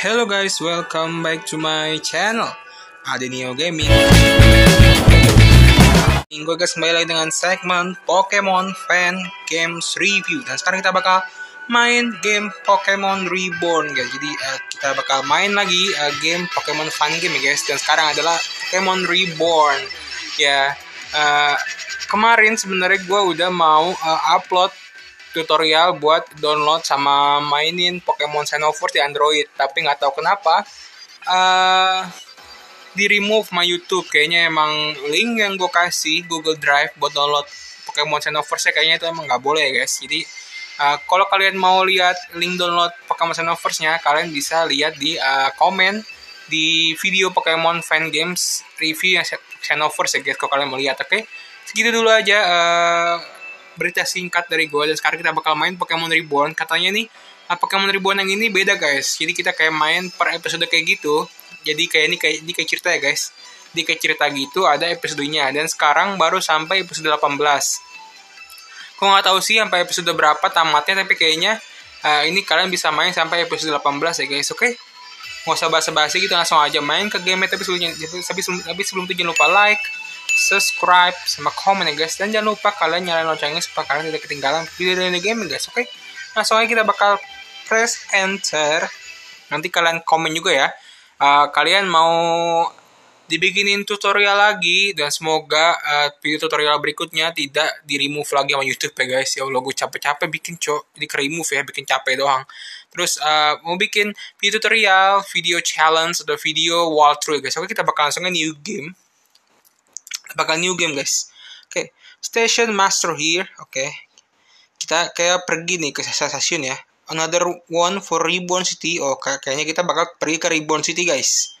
Hello guys, welcome back to my channel Adenio Gaming. Gue guys kembali lagi dengan segmen Pokemon Fan Games Review. Dan sekarang kita bakal main game Pokemon Reborn guys. Jadi uh, kita bakal main lagi uh, game Pokemon Fun Game ya guys. Dan sekarang adalah Pokemon Reborn. Ya, uh, kemarin sebenarnya gue udah mau uh, upload tutorial buat download sama mainin Pokemon Xenoverse di Android. Tapi nggak tahu kenapa uh, di remove my YouTube. Kayaknya emang link yang gue kasih Google Drive buat download Pokemon Xenoverse kayaknya itu emang nggak boleh guys. Jadi uh, kalau kalian mau lihat link download Pokemon Xenoverse nya kalian bisa lihat di uh, komen di video Pokemon Fan Games review yang Xenoverse ya guys kalau kalian mau lihat oke? Okay? segitu dulu aja uh, berita singkat dari gue dan sekarang kita bakal main Pokemon Reborn. Katanya nih uh, Pokemon Reborn yang ini beda guys. Jadi kita kayak main per episode kayak gitu. Jadi kayak ini kayak ini kayak cerita ya guys. Di kayak cerita gitu ada episodenya. Dan sekarang baru sampai episode 18 Gue nggak tahu sih sampai episode berapa tamatnya tapi kayaknya uh, ini kalian bisa main sampai episode 18 ya guys. Oke? Okay? nggak usah basa-basi gitu langsung aja main ke game tapi sebelumnya tapi sebelum, tapi sebelum itu jangan lupa like subscribe, sama komen ya guys. Dan jangan lupa kalian nyalain loncengnya supaya kalian tidak ketinggalan video dari game guys. Oke, okay? nah soalnya kita bakal press enter. Nanti kalian komen juga ya. Uh, kalian mau dibikinin tutorial lagi dan semoga uh, video tutorial berikutnya tidak di remove lagi sama YouTube ya guys ya Allah gue capek-capek bikin cok jadi ke remove ya bikin capek doang terus uh, mau bikin video tutorial video challenge atau video walkthrough ya guys oke kita bakal langsung new game bakal new game guys oke okay. station master here oke okay. kita kayak pergi nih ke stasiun ya another one for Reborn City oh kayaknya kita bakal pergi ke Reborn City guys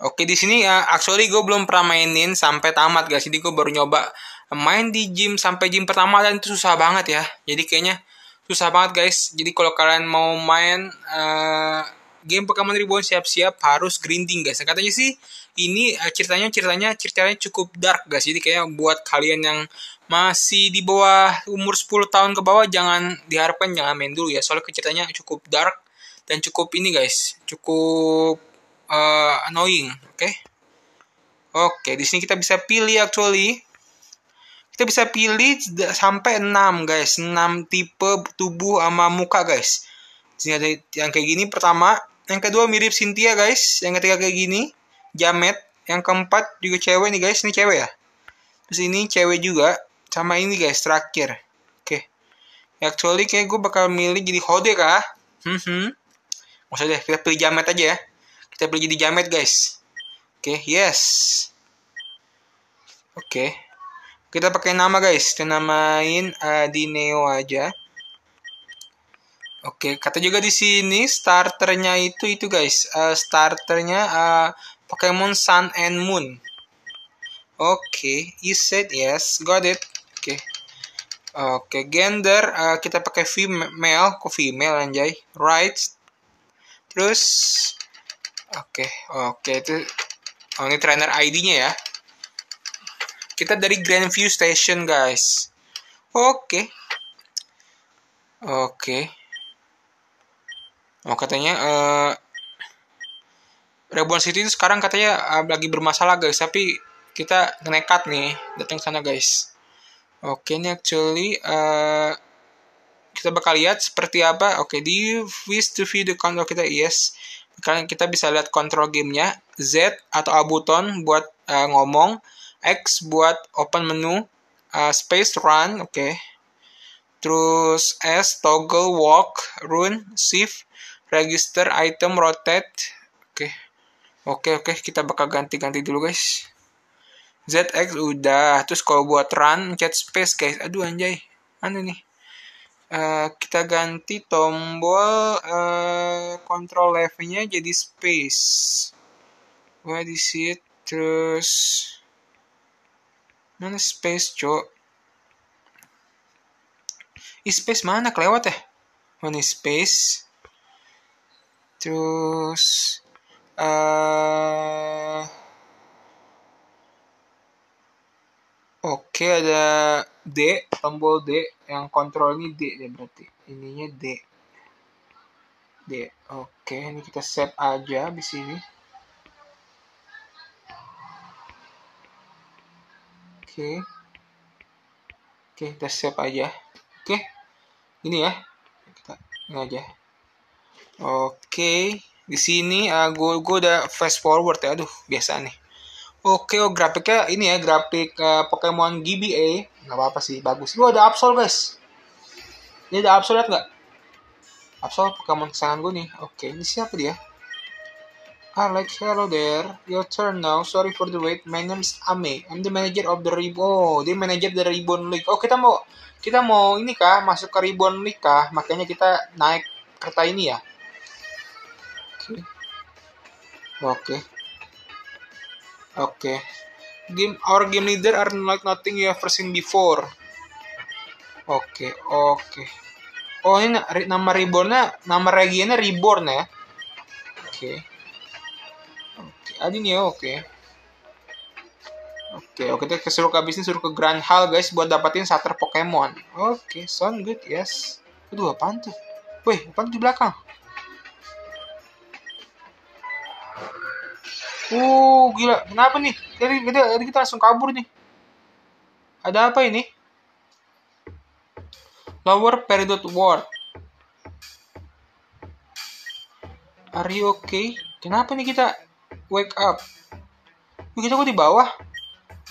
Oke di sini uh, actually gue belum pernah mainin sampai tamat guys. Jadi gue baru nyoba main di gym sampai gym pertama dan itu susah banget ya. Jadi kayaknya susah banget guys. Jadi kalau kalian mau main uh, game Pokemon Reborn siap-siap harus grinding guys. Katanya sih ini uh, ceritanya ceritanya ceritanya cukup dark guys. Jadi kayak buat kalian yang masih di bawah umur 10 tahun ke bawah jangan diharapkan jangan main dulu ya. Soalnya ceritanya cukup dark dan cukup ini guys, cukup uh, annoying, oke? Okay? Oke, okay, di sini kita bisa pilih actually kita bisa pilih sampai 6 guys 6 tipe tubuh sama muka guys yang kayak gini pertama yang kedua mirip Cynthia guys yang ketiga kayak gini Jamet yang keempat juga cewek nih guys ini cewek ya? Terus ini cewek juga sama ini guys terakhir. Oke. Okay. actually kayak gue bakal milih jadi Hode kah? Hmm hmm deh kita pilih Jamet aja ya. Kita pilih jadi Jamet guys. Oke okay, yes. Oke. Okay. kita pakai nama guys kita namain uh, Dineo aja. Oke, kata juga di sini starternya itu itu guys, uh, starternya uh, Pokemon Sun and Moon. Oke, okay, you said yes, got it. Oke, okay. oke okay, gender uh, kita pakai female, kok female anjay, right? Terus, oke, okay, oke okay, itu, oh ini trainer ID-nya ya. Kita dari Grandview Station guys. Oke, okay. oke. Okay. Oh katanya uh, Reborn City itu sekarang katanya uh, lagi bermasalah guys, tapi kita nekat nih datang sana guys. Oke, okay, ini actually uh, kita bakal lihat seperti apa. Oke, okay, do you wish to view the control kita? Yes. Kalian kita bisa lihat control gamenya. Z atau A button buat uh, ngomong, X buat open menu, uh, space run, oke. Okay. Terus S toggle walk, rune, shift, register item rotate oke oke oke kita bakal ganti-ganti dulu guys. ZX udah. Terus kalau buat run chat space guys. Aduh anjay. Mana nih. Uh, kita ganti tombol uh, control levelnya jadi space. What is it terus mana space cok? Space mana? Kelewat ya? Mana space? Terus uh, oke okay, ada D tombol D yang kontrol ini D ya berarti. Ininya D. Deh oke ini kita save aja di sini. Oke. Oke kita save aja. Oke ini ya. Kita ini aja. Oke di sini uh, gue gue udah fast forward ya aduh biasa nih oke oh grafiknya ini ya grafik uh, Pokemon GBA nggak apa apa sih bagus gue ada Absol guys ini ada Absol lihat nggak Absol Pokemon kesayangan gue nih oke ini siapa dia Alex, hello there. Your turn now. Sorry for the wait. My name is Ame. I'm the manager of the Ribbon. Oh, dia manager the Ribbon League. Oh, kita mau kita mau ini kah masuk ke Ribbon League kah? Makanya kita naik kereta ini ya. Oke. Okay. Oke. Okay. Game our game leader are like nothing you ever seen before. Oke, okay, oke. Okay. Oh, ini nama Rebornnya, nama regionnya Reborn ya. Oke. Okay. Adi nih ya, oke. Oke, oke kita suruh ke bisnis suruh ke Grand Hall guys buat dapetin starter Pokemon. Oke, sound good, yes. Aduh, apaan tuh? Wih, apaan di belakang? Uh, gila. Kenapa nih? Tadi kita, tadi kita langsung kabur nih. Ada apa ini? Lower Peridot Ward. Are you okay? Kenapa nih kita wake up. Begitu aku di bawah.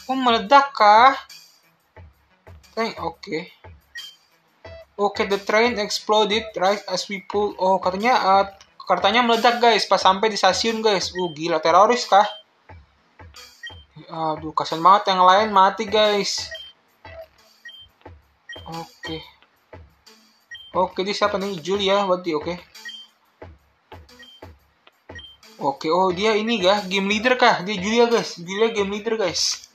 Oh, meledak kah? Thank, oke. Okay. Oke, okay, the train exploded right as we pull. Oh, katanya uh, katanya meledak guys pas sampai di stasiun guys. Uh, gila teroris kah? Aduh, kasian banget yang lain mati guys. Oke. Okay. Oke, okay, dia siapa nih? Julia, berarti oke. Okay. Oke, oh dia ini kah? Game leader kah? Dia Julia guys. Julia game leader guys.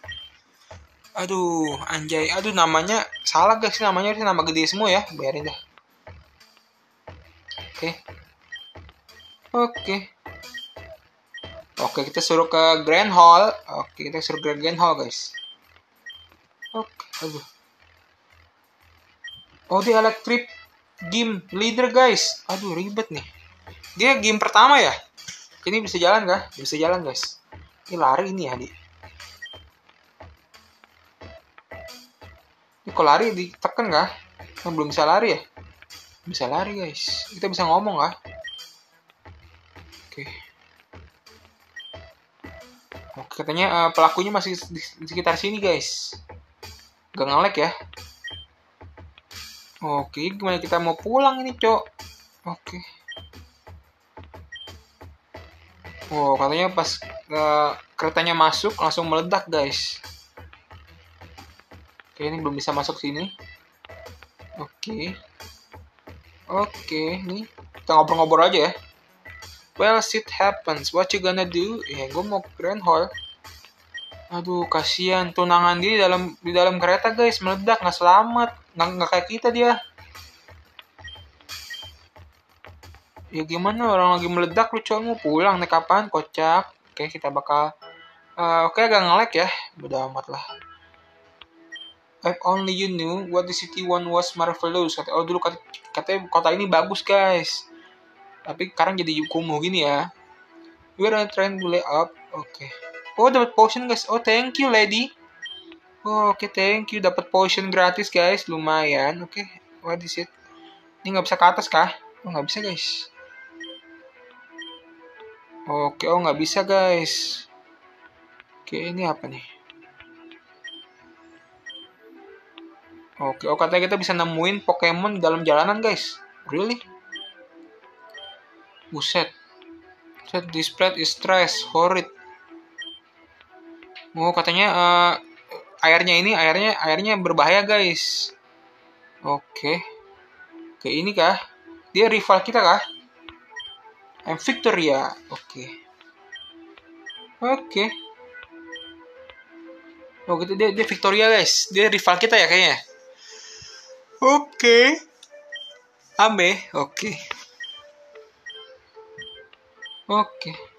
Aduh, anjay. Aduh, namanya salah guys. Namanya itu nama gede semua ya. Bayarin dah. Oke. Oke. Oke, kita suruh ke Grand Hall. Oke, kita suruh ke Grand Hall guys. Oke, aduh. Oh, dia electric game leader guys. Aduh, ribet nih. Dia game pertama ya? Ini bisa jalan kah? Bisa jalan guys. Ini lari ini ya, di. Ini kok lari ditekan kah? Nah, belum bisa lari ya? Bisa lari guys. Kita bisa ngomong kah? Katanya uh, pelakunya masih di, di sekitar sini guys. Gak ngelek ya. Oke, gimana kita mau pulang ini, Cok? Oke. Wow, katanya pas uh, keretanya masuk langsung meledak, guys. Oke, ini belum bisa masuk sini. Oke. Oke, nih kita ngobrol-ngobrol aja ya. Well, shit happens. What you gonna do? Ya, gue mau Grand Hall. Aduh, kasihan tunangan dia di dalam di dalam kereta, guys, meledak nggak selamat. Nggak nggak kayak kita dia. ya gimana orang lagi meledak lu cowok mau pulang nih kapan kocak oke kita bakal uh, oke agak ngelek ya udah amat lah If only you knew what the city one was marvelous. Kata, oh dulu kata, katanya kota ini bagus guys. Tapi sekarang jadi kumuh gini ya. We are trying to lay up. Oke. Okay. Oh dapat potion guys. Oh thank you lady. Oh, Oke okay, thank you dapat potion gratis guys. Lumayan. Oke. Okay. What is it? Ini nggak bisa ke atas kah? Oh nggak bisa guys. Oke, oh nggak bisa guys. Oke, ini apa nih? Oke, oh katanya kita bisa nemuin Pokemon dalam jalanan guys. Really? Buset. Set display is stress, horrid. Oh, katanya uh, airnya ini airnya airnya berbahaya guys. Oke. Oke, ini kah? Dia rival kita kah? I'm Victoria. Oke. Oke. Oh gitu dia, dia Victoria guys. Dia rival kita ya kayaknya. Oke. Ame. Oke. Oke.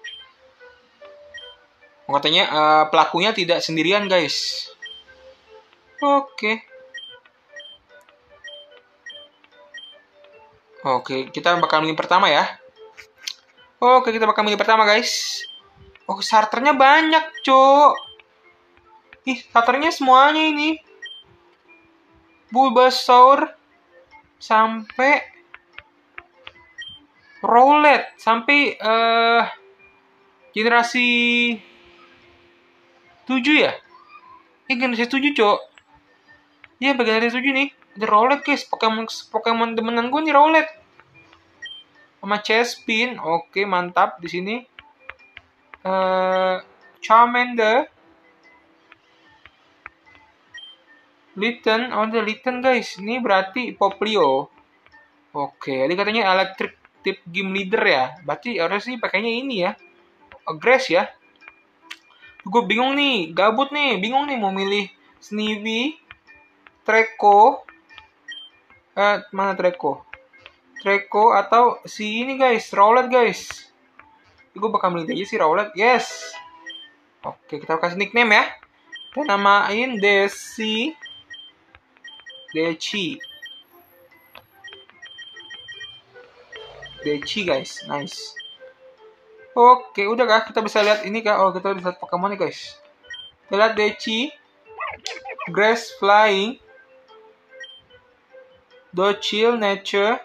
Katanya uh, pelakunya tidak sendirian guys. Oke. Oke, kita bakal milih pertama ya. Oke, kita bakal milih pertama, guys. Oh, starternya banyak, cok. Ih, starternya semuanya ini. Bulbasaur sampai Rowlet sampai uh, generasi 7 ya? Ini generasi 7, cok. Iya, bagian dari 7 nih. Ada Rowlet, guys. Pokemon Pokemon temenan gue nih Rowlet. Sama Chespin. Oke, mantap di sini. Uh, Charmander. Litten, oh ada Litten guys. Ini berarti Poplio. Oke, ini katanya electric tip game leader ya. Berarti harus sih pakainya ini ya. Aggress ya. Gue bingung nih, gabut nih, bingung nih mau milih Snivy, Treco, eh mana Treco? Treco atau si ini guys, Rowlet guys. Gue bakal milih aja si Rowlet, yes. Oke, kita kasih nickname ya. Kita namain Desi Deci. Deci guys, nice. Oke, udah kah? Kita bisa lihat ini kah? Oh, kita bisa lihat Pokemon nih guys. Kita lihat Deci. Grass Flying. Docile Nature.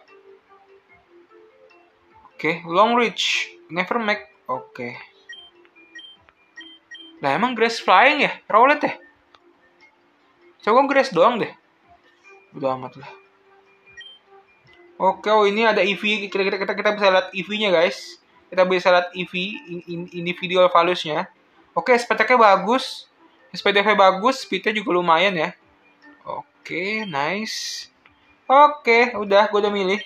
Oke, Long Reach. Never Make. Oke. Nah, emang Grass Flying ya? Rowlet ya? Coba Grass doang deh udah amat lah oke oh ini ada EV kita kita kita, kita bisa lihat EV-nya guys kita bisa lihat EV individual values-nya oke SPTK bagus SPTV bagus speednya juga lumayan ya oke nice oke udah gue udah milih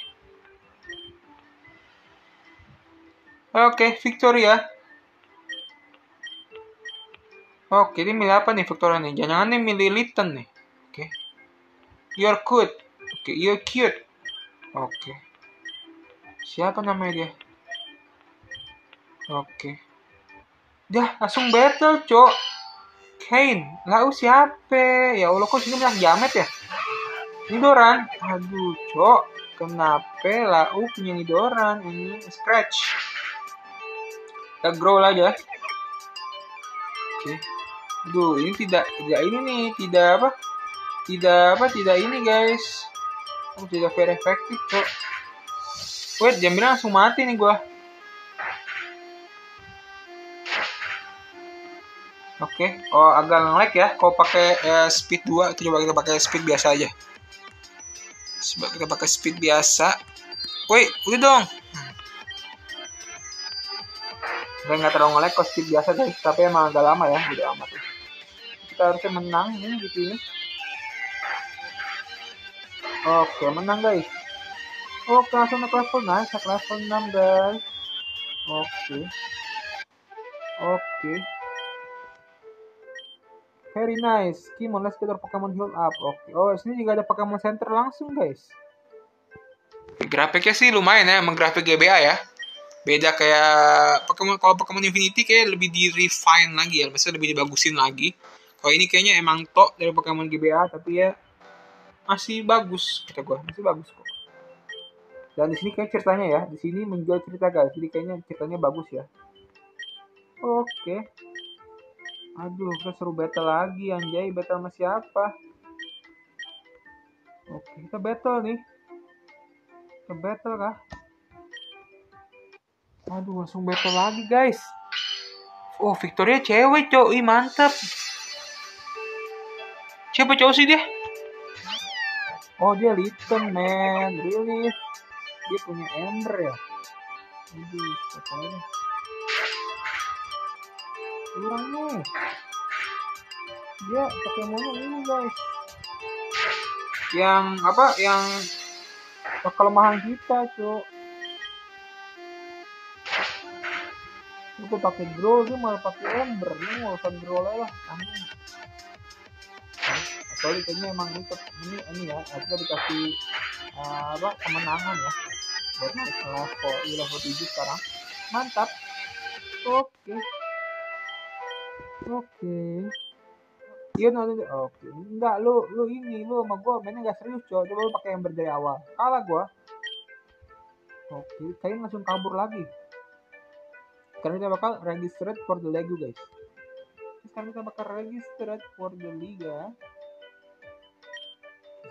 oke Victoria Oke, ini milih apa nih Victoria nih? Jangan-jangan nih milih Litten nih. Oke. You're good. Oke, you're cute. Oke. Siapa namanya dia? Oke. Dah, langsung battle, Cok. Kane. Lau siapa? Ya Allah, kok sini banyak jamet ya? Nidoran. Aduh, Cok. Kenapa Lau punya Nidoran? Ini scratch. Kita grow aja. Oke. Aduh, ini tidak tidak ini nih, tidak apa? tidak apa tidak ini guys oh, tidak very efektif kok wait jam langsung mati nih gua Oke, okay. oh agak ngelag ya. Kalau pakai uh, speed 2 itu coba kita pakai speed biasa aja. Coba kita pakai speed biasa. Woi, udah dong. Hmm. nggak terlalu ngelag kok speed biasa guys, tapi emang agak lama ya, udah amat. Kita harusnya menang ini gitu ini. Oke, menang guys. Oke, langsung naik level nice, level 6 guys. Oke. Oke. Very nice. Come on, let's get our Pokemon heal up. Oke. Oh, sini juga ada Pokemon Center langsung guys. Grafiknya sih lumayan ya, emang grafik GBA ya. Beda kayak Pokemon kalau Pokemon Infinity kayak lebih di refine lagi ya, maksudnya lebih dibagusin lagi. Kalau ini kayaknya emang tok dari Pokemon GBA, tapi ya masih bagus kata gue masih bagus kok dan di sini kayak ceritanya ya di sini menjual cerita guys jadi kayaknya ceritanya bagus ya oke aduh kita seru battle lagi anjay. Battle sama siapa? Oke kita battle nih. Kita battle kah? Aduh langsung battle lagi guys. Oh Victoria cewek cowok mantap siapa cowok sih dia? Oh dia Litten man. Really? Dia punya Ember ya? Aduh, kurang nih. Dia Pokemonnya ini guys. Yang apa? Yang kelemahan kita cok. Gue pakai grow dia malah pakai ember. Ini usah grow lah aneh. Sorry kayaknya emang ini ini ini ya kita dikasih uh, apa kemenangan ya. Buat level level 7 sekarang. Mantap. Oke. okay. Oke. Okay. Iya nanti oke. Okay. enggak lu lu ini lu sama gua mainnya gak serius coba coba lu pakai yang berdaya awal. Kalah gua. Oke. Okay. kayaknya langsung kabur lagi. Sekarang kita bakal registered for the Lego guys. Sekarang kita bakal registered for the Liga.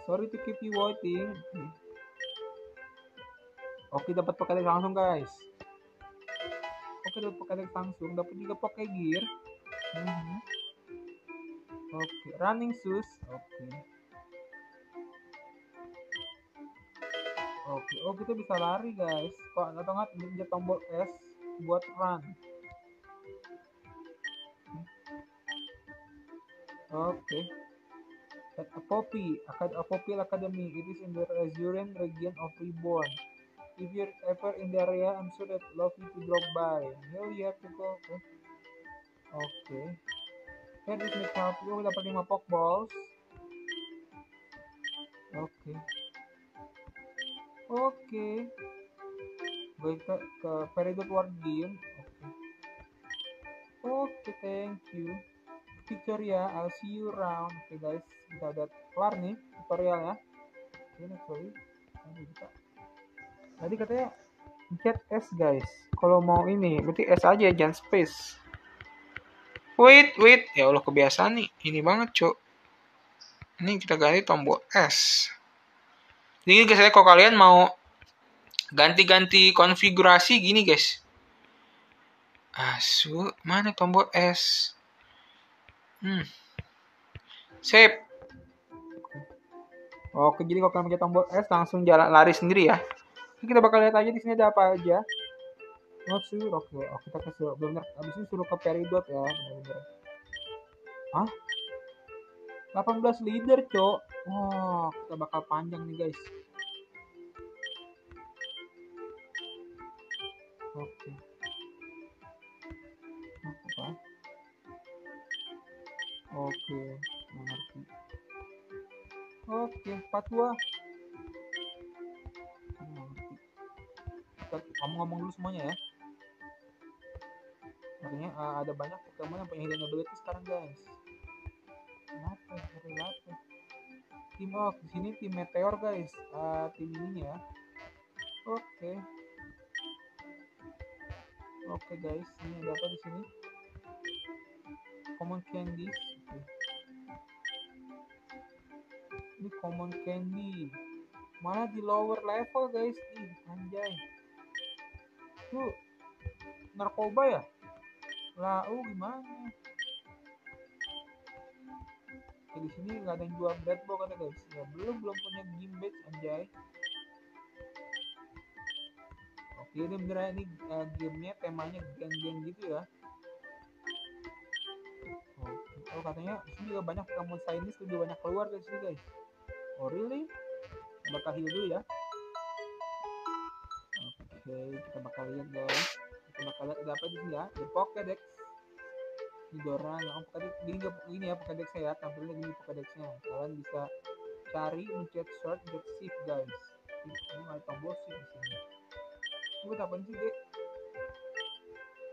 Sorry to keep you waiting. Oke dapat pakai langsung guys. Oke dapat pakai langsung. Dapat juga pakai gear -hmm. oke running shoes oke Oke, oh kita bisa lari guys. Kok atau nggak pencet tombol S buat run. Oke. At Apopi, Acad Apopil Academy. It is in the Azurean region of Reborn. If you're ever in the area, I'm sure that love you to drop by. You have to go. Oke. Okay. Is make help you. Dapat 5 Pokeballs. Oke. Okay. Oke. Okay. Gue ke, ke very good. Oke. Oke, thank you tutorial I'll see you around oke guys kita udah kelar nih tutorial ya oke okay, next sorry kita tadi katanya pencet S guys kalau mau ini berarti S aja jangan space wait wait ya Allah kebiasaan nih ini banget cok ini kita ganti tombol S jadi guys kalau kalian mau ganti-ganti konfigurasi gini guys asu mana tombol S Hmm. Sip. Oke, jadi kalau kalian pakai tombol S langsung jalan lari sendiri ya. Ini kita bakal lihat aja di sini ada apa aja. Not sure. Oke, oh, kita ke benar abis ini suruh ke peridot ya, benar-benar. Hah? 18 leader, Cok. Wah, kita bakal panjang nih, guys. Oke. Apa? Oke, mengerti. Oke, fatwa. Mengerti. Kita ngomong-ngomong dulu semuanya ya. Artinya uh, ada banyak Pokemon yang punya hidden ability sekarang guys. Kenapa? Kenapa? Tim oh, di sini tim Meteor guys. Uh, tim ini ya. Oke. Oke guys, ini ada apa di sini? Common candies ini common candy mana di lower level guys ih anjay tuh narkoba ya oh gimana? Oke, di sini nggak ada yang jual bread box kata guys. Ya belum belum punya game badge anjay. Oke ini bener ya ini uh, gamenya temanya geng-geng gitu ya. Oh katanya di sini juga banyak kamu Chinese lebih banyak keluar dari sini guys. Oh really? Bakal heal dulu ya. Oke kita bakal lihat guys bakal apa di sini ya? Di Pokédex ini Doran yang oh, tadi gini ini ya Pokédex saya tampilnya gini Pokédexnya kalian bisa cari mencet search get shift guys. Ini ada tombol shift di sini. Ini buat apa sih dek?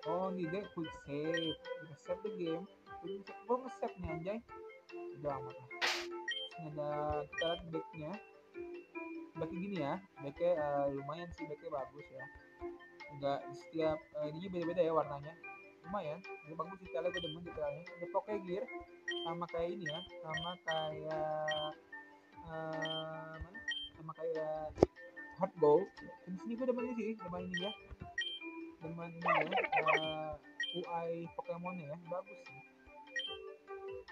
Oh ini dek quick save. Kita save the game. Gue nge-save nih anjay. Udah amat lah. Ini ada kita lihat backnya backnya gini ya. Backnya uh, lumayan sih backnya bagus ya enggak setiap uh, ininya beda-beda ya warnanya. Lumayan ini bagus kalian gue demen detailnya ada poke gear sama kayak ini ya sama kayak uh, mana? Sama kayak hard gold. Di sini gue demen ini sih demen ini ya. Demen ini ya uh, UI Pokemon ya bagus sih.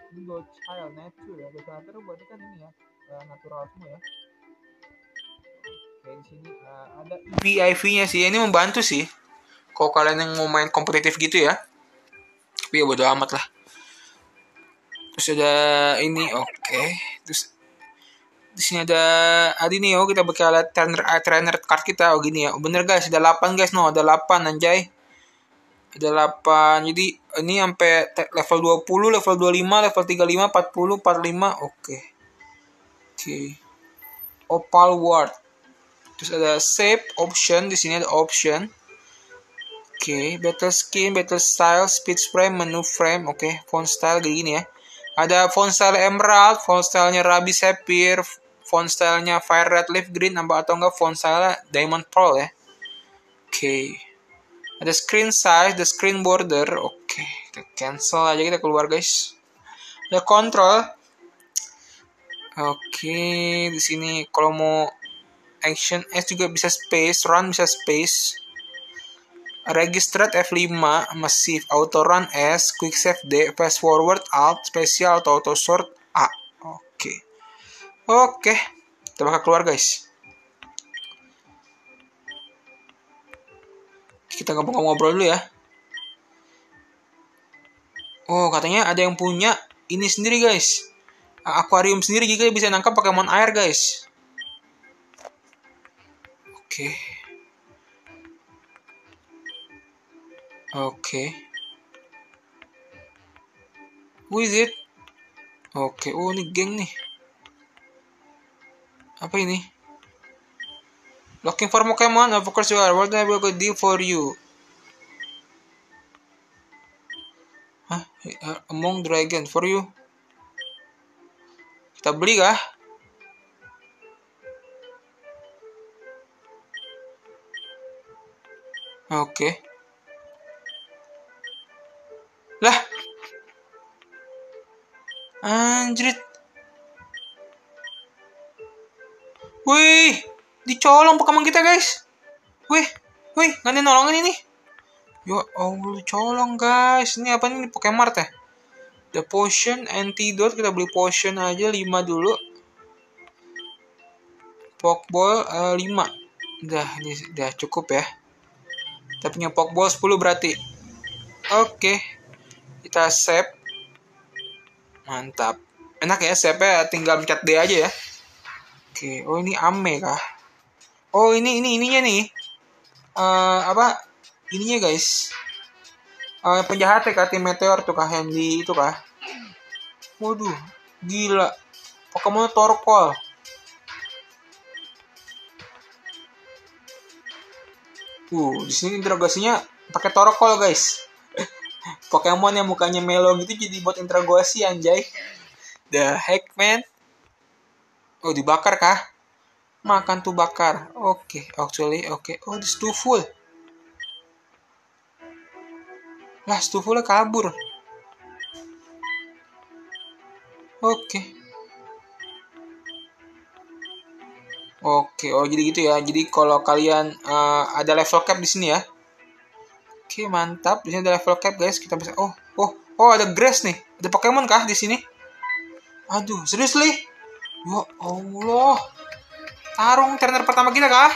Ini go child nature ya go child berarti kan ini ya uh, natural semua ya uh, ada VIV nya sih ini membantu sih. Kalau kalian yang mau main kompetitif gitu ya. Tapi ya bodo amat lah. Terus ada ini oke. Okay. terus di sini ada ada nih oh kita bakal lihat trainer trainer card kita. Oh gini ya. Oh, bener guys. Ada 8 guys. No ada 8 anjay. Ada 8 jadi ini sampai level 20 level 25 level 35 40 45 oke okay. oke. Okay. opal ward terus ada save option di sini ada option oke okay. battle skin battle style speed frame menu frame oke okay. font style gini ya ada font style emerald font stylenya ruby sapphire font stylenya fire red leaf green atau enggak font style diamond pearl ya oke okay Ada screen size, the screen border. Oke, kita cancel aja kita keluar guys. Ada control. Oke, di sini kalau mau action S juga bisa space, run bisa space. Registered F5, Massive Auto Run S, Quick Save D, Fast Forward Alt, Special atau Auto Sort A. Oke. Oke, kita bakal keluar guys. kita ngobrol-ngobrol dulu ya. Oh, katanya ada yang punya ini sendiri, guys. Akuarium sendiri juga bisa nangkap Pokemon air, guys. Oke. Oke. Who is it? Oke, oh ini geng nih. Apa ini? Looking for Pokemon? Of course you are. What a good deal for you? Hah? Among Dragon for you? Kita beli kah? Oke. Lah. Anjrit. Wih dicolong Pokemon kita guys. Wih wih nggak ada nolongin ini. Ya Allah colong guys. Ini apa nih? Pokemon ya? The potion antidote kita beli potion aja 5 dulu. Pokeball uh, 5 udah ini udah cukup ya kita punya Pokeball 10 berarti. Oke. Kita save. Mantap. Enak ya save ya tinggal pencet D aja ya. Oke. Oh ini ame kah? Oh ini ini ininya nih. Uh, apa? Ininya guys? Uh, penjahat ya tim meteor tuh kah? Yang di itu kah? Waduh, gila. Pokemon Torkoal. Uh, di sini interogasinya pakai Torkoal guys. Pokemon yang mukanya melo gitu jadi buat interogasi anjay. The heck man? Oh dibakar kah? Makan tuh bakar. Oke, okay, actually oke. Okay. Oh, this too full. Lah, stufulnya kabur. Oke. Okay. Oke, oh jadi gitu ya. Jadi kalau kalian uh, ada level cap di sini ya. Oke, mantap. Di sini ada level cap, guys. Kita bisa Oh, oh, oh ada grass nih. Ada Pokemon kah di sini? Aduh, seriously? Ya Allah. Tarung trainer pertama kita kah?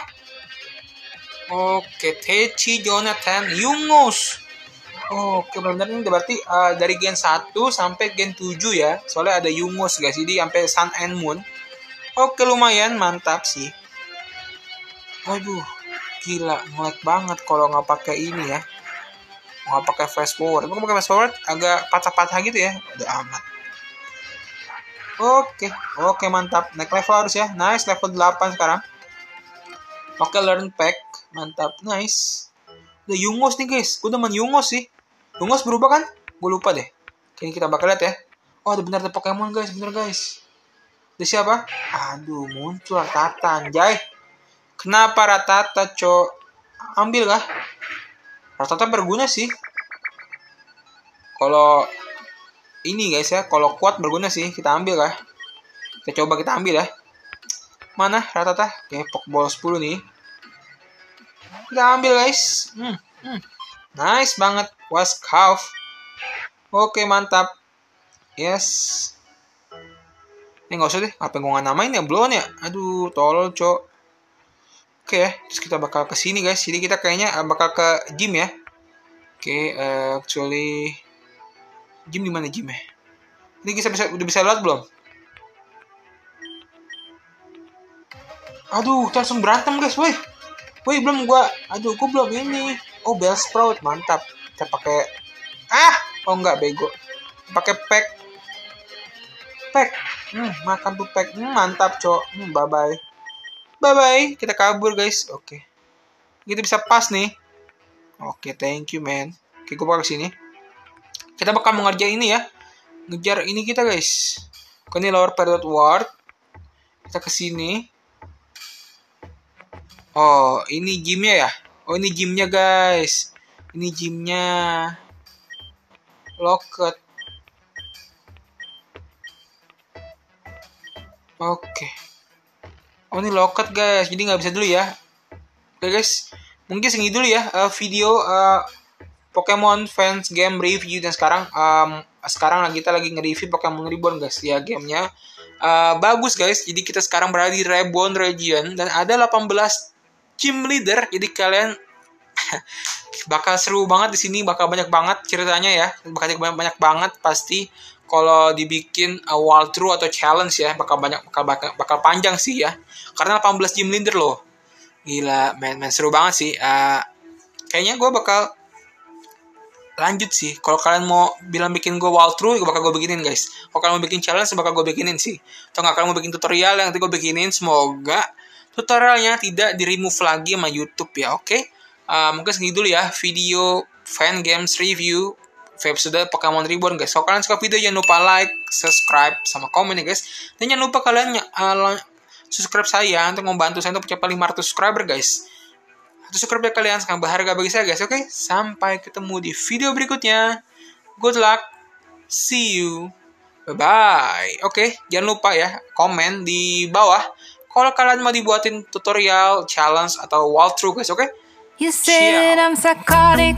Oke, Techi Jonathan Yungos. Oke, benar ini berarti uh, dari gen 1 sampai gen 7 ya. Soalnya ada Yungos guys, jadi sampai Sun and Moon. Oke, lumayan mantap sih. Aduh, gila, ngelag banget kalau nggak pakai ini ya. Nggak pakai fast forward. Kalau pakai fast forward agak patah-patah gitu ya. Udah amat. Oke, oke mantap. Naik level harus ya. Nice, level 8 sekarang. Oke, learn pack. Mantap, nice. Ada Yungos nih guys. Gue teman Yungos sih. Yungos berubah kan? Gue lupa deh. Kayaknya kita bakal lihat ya. Oh, ada benar ada Pokemon guys, bener guys. Ada siapa? Aduh, muncul Ratata anjay. Kenapa Ratata, cok? Ambil kah? Ratata berguna sih. Kalau ini guys ya kalau kuat berguna sih kita ambil lah kita coba kita ambil ya mana rata-rata oke pokeball 10 nih kita ambil guys hmm, hmm. nice banget was oke mantap yes ini nggak usah deh apa yang gue namain ya belum ya aduh tolol cok oke ya terus kita bakal ke sini guys jadi kita kayaknya bakal ke gym ya oke uh, actually Jim di mana Jim ya? Ini bisa bisa udah bisa lihat belum? Aduh, kita langsung berantem guys, woi. Woi, belum gua. Aduh, gua belum ini. Oh, Bell Sprout, mantap. Kita pakai Ah, oh enggak bego. Pakai pack. Pack. Hmm, makan tuh pack. Hmm, mantap, Cok. Hmm, bye bye. Bye bye. Kita kabur, guys. Oke. Okay. Kita bisa pas nih. Oke, okay, thank you, man. Oke, gua pakai sini. Kita bakal mengerjain ini ya. Ngejar ini kita guys. Ke ini lower period ward. Kita ke sini. Oh, ini gymnya ya? Oh, ini gymnya guys. ini gymnya locket oke. Oh ini locket guys. Jadi nggak bisa dulu ya. Oke guys. Mungkin segini dulu ya uh, video uh, Pokemon fans game review dan sekarang um, sekarang lagi kita lagi nge-review Pokemon Reborn guys ya gamenya. Uh, bagus guys. Jadi kita sekarang berada di Reborn region dan ada 18 gym leader. Jadi kalian bakal seru banget di sini bakal banyak banget ceritanya ya. Bakal banyak banyak banget pasti kalau dibikin uh, walkthrough atau challenge ya bakal banyak bakal, bakal bakal panjang sih ya. Karena 18 gym leader loh. Gila main main seru banget sih. Uh, kayaknya gue bakal lanjut sih. Kalau kalian mau bilang bikin gue walkthrough gue bakal gue bikinin guys. Kalau kalian mau bikin challenge bakal gue bikinin sih. Atau nggak kalian mau bikin tutorial yang nanti gue bikinin semoga tutorialnya tidak di remove lagi sama YouTube ya oke? Okay? uh, mungkin segitu dulu ya video fan games review episode Pokemon Reborn guys. Kalau kalian suka video jangan lupa like, subscribe, sama komen ya guys. Dan jangan lupa kalian uh, subscribe saya untuk membantu saya untuk mencapai 500 subscriber guys subscribe kalian sangat berharga bagi saya guys. Oke, okay? sampai ketemu di video berikutnya. Good luck. See you. Bye bye. Oke, okay, jangan lupa ya komen di bawah kalau kalian mau dibuatin tutorial, challenge atau walkthrough guys, oke? Okay? You say that I'm psychotic,